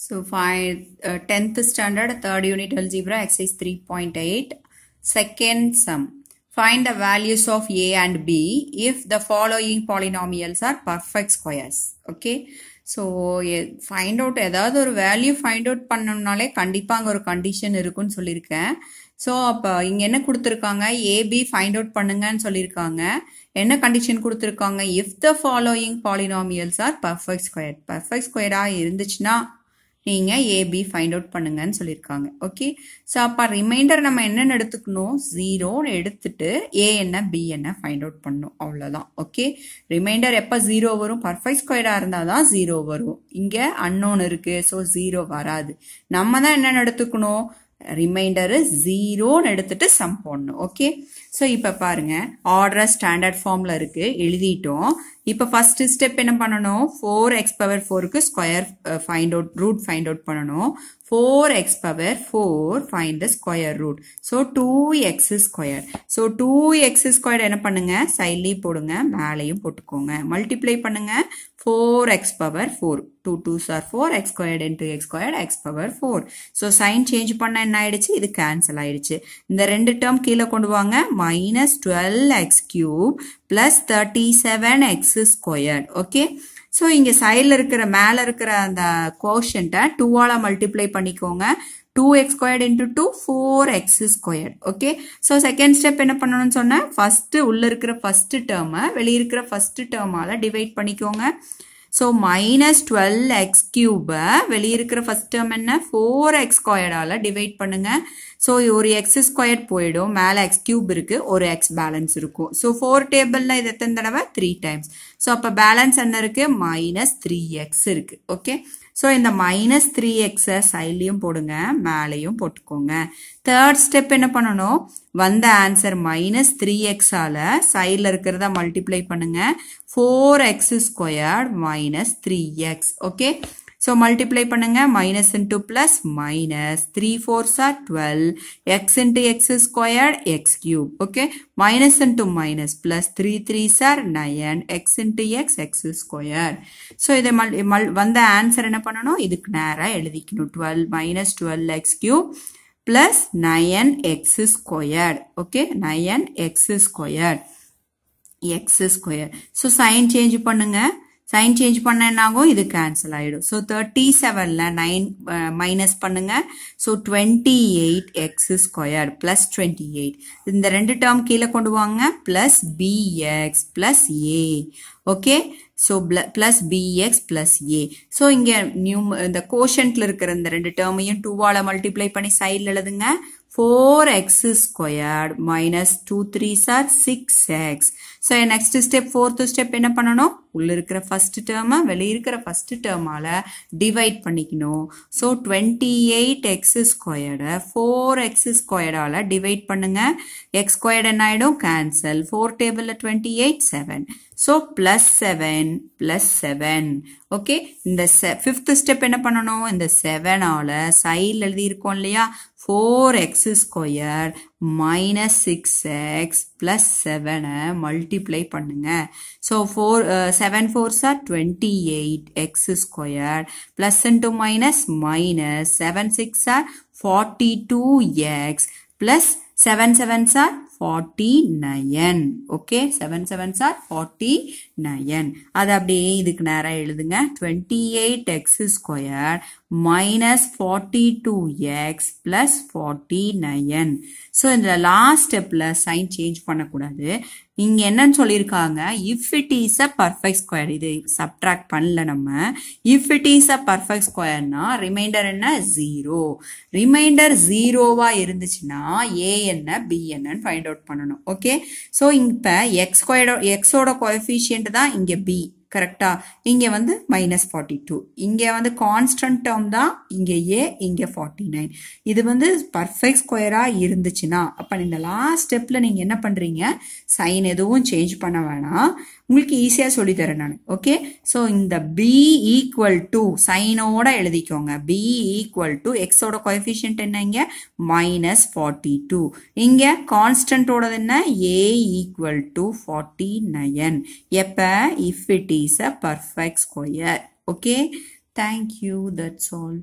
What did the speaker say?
So find uh, 10th standard, third unit algebra, exercise 3.8. Second sum. Find the values of a and b if the following polynomials are perfect squares. Okay. So find out ஏதாவது ஒரு value find out பண்ணணும்னாலே கண்டிப்பாக அங்கே ஒரு condition இருக்குன்னு சொல்லியிருக்கேன் so அப்போ இங்கே என்ன கொடுத்துருக்காங்க ஏபி ஃபைண்ட் அவுட் பண்ணுங்கன்னு சொல்லியிருக்காங்க என்ன கண்டிஷன் கொடுத்துருக்காங்க if the following polynomials are perfect square perfect ஸ்கொயராக இருந்துச்சுன்னா நீங்கள் ஏபி ஃபைண்ட் அவுட் பண்ணுங்கன்னு சொல்லியிருக்காங்க ஓகே ஸோ அப்போ ரிமைண்டர் நம்ம என்னென்னு எடுத்துக்கணும்? ஜீரோன்னு எடுத்துட்டு ஏ என்ன பி என்ன ஃபைண்ட் அவுட் பண்ணணும். அவ்வளோதான் ஓகே ரிமைண்டர் எப்போ ஜீரோ வரும்? பர்ஃபெக்ட் ஸ்கொயராக இருந்தால் தான் ஜீரோ வரும். இங்கே அன்னோன் இருக்குது ஸோ ஜீரோ வராது. நம்ம தான் என்னென்னு எடுத்துக்கணும்? ரிமைண்டரு ஜீரோன்னு எடுத்துட்டு சம் போடணும். ஓகே ஸோ இப்போ பாருங்க. ஆர்டராக ஸ்டாண்டர்ட் ஃபார்மில் இருக்குது எழுதிட்டோம். இப்போ ஃபர்ஸ்ட் ஸ்டெப் என்ன பண்ணணும்? ஃபோர் எக்ஸ் பவர் ஃபோருக்கு square find out root find out பண்ணணும். Four x power four find the square root so two x square so two x square என்ன பண்ணுங்க? சைட்லேயும் போடுங்க. மேலேயும் போட்டுக்கோங்க. மல்டிப்ளை பண்ணுங்க. Four x power four two two are four x squared into x squared x power four so sign change பண்ண என்ன ஆயிடுச்சு? இது கேன்சல் ஆயிடுச்சு. இந்த ரெண்டு டேர்ம் கீழே கொண்டு வாங்க. Minus twelve x cube plus thirty seven x squared okay so இங்கே சைடில் இருக்கிற மேலே இருக்கிற அந்த கோஷன்ட்டை டூவால் மல்டிப்ளை பண்ணிக்கோங்க. Two x squared into two four x squared okay so second step என்ன பண்ணணும்னு சொன்னேன்? ஃபஸ்ட்டு உள்ளே இருக்கிற ஃபஸ்ட்டு டேர்மை வெளியே இருக்கிற ஃபஸ்ட்டு டேர்மால் டிவைட் பண்ணிக்கோங்க. ஸோ மைனஸ் டுவெல் எக்ஸ் கியூபை வெளியே இருக்கிற ஃபஸ்ட் டேர்ம் என்ன ஃபோர் எக்ஸ் ஸ்கொயர்டால் டிவைட் பண்ணுங்கள் ஸோ ஒரு எக்ஸ் ஸ்கொயர் போயிடும். மேலே எக்ஸ் கியூப் இருக்கு. ஒரு எக்ஸ் பேலன்ஸ் இருக்கும். ஸோ ஃபோர் டேபிளில் இது எத்தனை தடவை? த்ரீ டைம்ஸ் ஸோ அப்போ பேலன்ஸ் என்ன இருக்குது மைனஸ் த்ரீ எக்ஸ் இருக்குது ஓகே ஸோ இந்த மைனஸ் த்ரீ எக்ஸை சைட்லையும் போடுங்க மேலேயும் போட்டுக்கோங்க. தேர்ட் ஸ்டெப் என்ன பண்ணணும்? வந்த ஆன்சர் மைனஸ் த்ரீ எக்ஸால சைடில் இருக்கிறத மல்டிப்ளை பண்ணுங்க. Four x squared minus three x okay so multiply பண்ணுங்க. Minus into plus minus three fours are twelve x into x squared x cube okay minus into minus plus three three are nine x into x x square so இதை மல் மல் வந்த answer என்ன பண்ணணும்? இதுக்கு நேராக எழுதிக்கணும். Twelve minus twelve x cube plus nine x squared okay nine x squared x square so sign change பண்ணுங்கள் sign change பண்ண என்ன ஆகும் இது கேன்சல் ஆகிடும் ஸோ தேர்ட்டி செவனில் நைன் மைனஸ் பண்ணுங்க. So twenty eight x square plus twenty eight இந்த ரெண்டு டேர்ம் கீழே கொண்டு வாங்க. Plus b x plus A okay so plus b x plus A so இங்கே நியூ இந்த கோஷன்ட்ல இருக்கிற இந்த ரெண்டு டேர்மையும் டூவால் மல்டிப்ளை பண்ணி சைடில் எழுதுங்க. Four x squared minus two three are six x so next step fourth step என்ன பண்ணணும்? உள்ள இருக்கிற ஃபர்ஸ்ட் டேர்மை வெளியே இருக்கிற ஃபர்ஸ்ட் டேர்மால டிவைட் பண்ணிக்கணும். ஸோ டுவெண்ட்டி எயிட் எக்ஸ் ஸ்கொயர்டை ஃபோர் எக்ஸ் ஸ்கொயர்டால டிவைட் பண்ணுங்க. எக்ஸ் ஸ்கொயர்ட் என்ன கேன்சல் ஃபோர் டேபிளில் twenty eight seven so plus seven plus seven okay இந்த செ ஃபிஃப்த் ஸ்டெப் என்ன பண்ணணும்? இந்த செவனால் சைடில் எழுதியிருக்கோம் இல்லையா? Four x square minus six x plus செவனை multiply பண்ணுங்க. So four seven four are twenty eight x square plus into minus minus seven six are forty two x plus seven seven are 49 okay seven sevens are forty nine அது அப்படியே இதுக்கு நேராக எழுதுங்க. Twenty eight x square minus forty two x plus forty nine so இந்த last ஸ்டெப்பில் sign change பண்ணக்கூடாது. இங்கே என்னன்னு சொல்லியிருக்காங்க if it is a perfect square இது சப்ட்ராக்ட் பண்ணல நம்ம. If it is a perfect ஸ்கொயர்னா reminder என்ன? ஜீரோ ரிமைண்டர் ஜீரோவாக இருந்துச்சுன்னா ஏ என்ன பி என்னன்னு ஃபைண்ட் அவுட் பண்ணணும். ஓகே ஸோ இப்போ எக்ஸ் ஸ்கொயர்டோ எக்ஸோட கோஎஃபிஷியன்ட் தான் இங்கே பி கரெக்டா இங்கே வந்து மைனஸ் ஃபார்ட்டி டூ இங்கே வந்து கான்ஸ்டன்ட் டேர்ம் தான் இங்கே ஏ இங்கே ஃபார்ட்டி நைன் இது வந்து பர்ஃபெக்ட் ஸ்கொயராக இருந்துச்சுன்னா அப்போ இந்த லாஸ்ட் ஸ்டெப்பில் நீங்கள் என்ன பண்ணுறீங்க சைன் எதுவும் சேஞ்ச் பண்ண வேணாம். உங்களுக்கு ஈஸியாக சொல்லித்தரேன் நான். ஓகே ஸோ இந்த பி ஈக்குவல் டு சைனோட எழுதிக்கோங்க. பி ஈக்குவல் டு எக்ஸோட கோஎஃபிஷியன்ட் என்ன இங்கே? மைனஸ் ஃபார்ட்டி டூ இங்கே கான்ஸ்டன்டோடது என்ன? A equal to forty nine எப்ப if it is a perfect square okay thank you that's all.